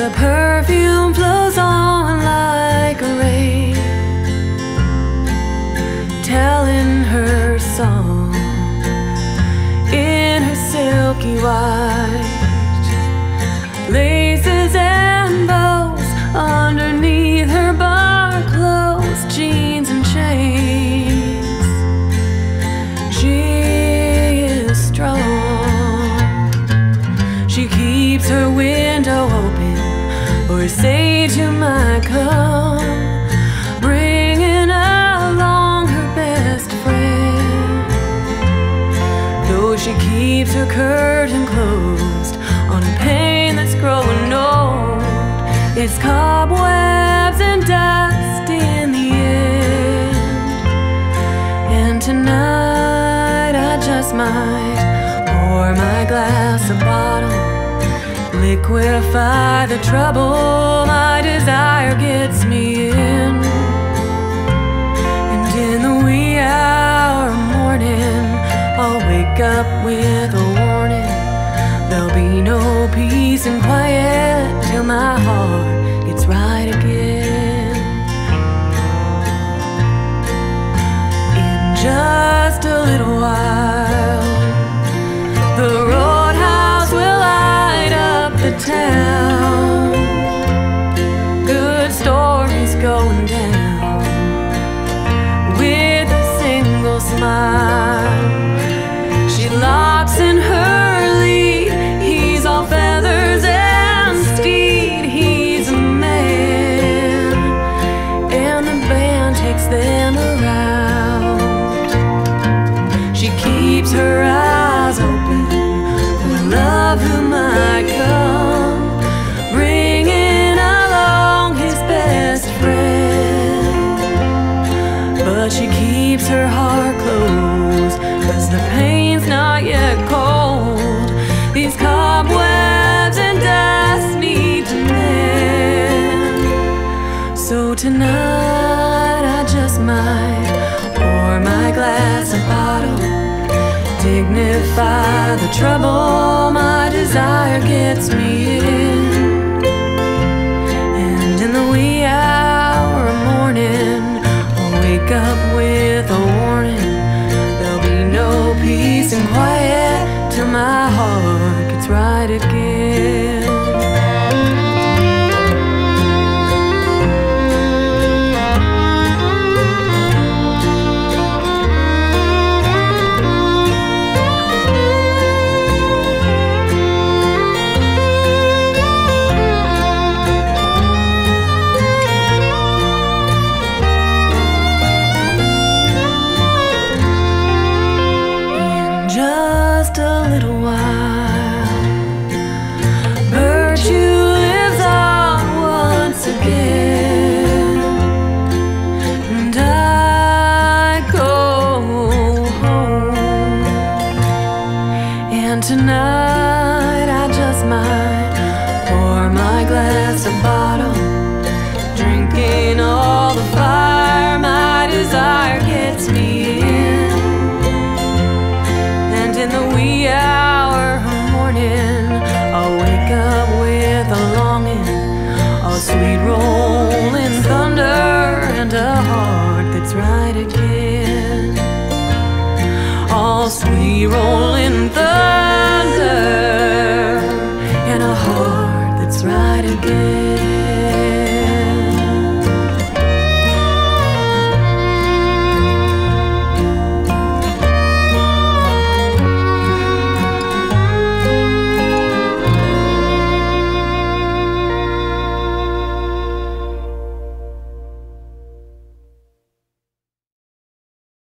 the perfume flows closed on pain that's growing old. It's cobwebs and dust in the end. And tonight I just might pour my glass of bottle, liquefy the trouble my desire gets me in. And in the wee hours. tonight I just might pour my glass and bottle Dignify the trouble my desire gets me in. be rolling the